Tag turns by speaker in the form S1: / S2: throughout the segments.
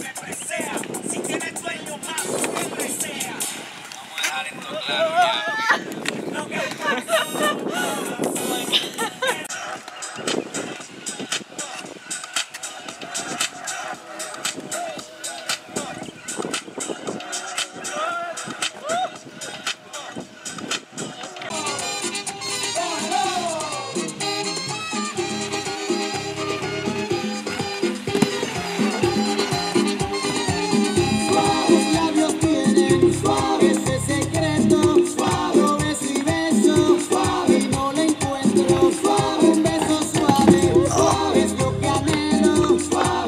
S1: Vamos a dejar esto claro ya.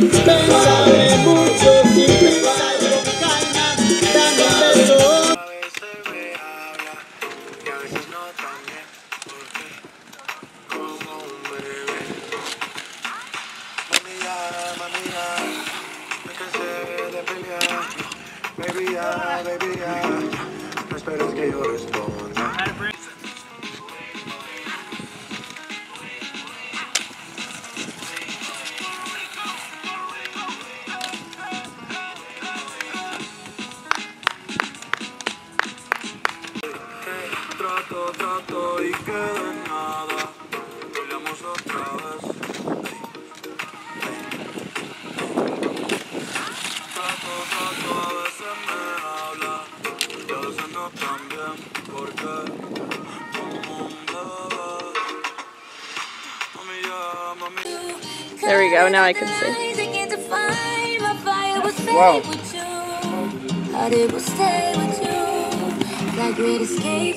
S1: Pensaré mucho sin pensar con calma, dame un beso.
S2: A veces me habla y a veces no también, porque como un bebé. Mami ya, mami ya, me cansé de pelear. Baby ya, baby ya, no esperes que yo responda. y que de nada otra vez. a veces me habla y a veces no porque como un bebé. Mami, ya, mami.
S3: There we go, now I can see.
S4: Wow.
S5: But it will stay with you great escape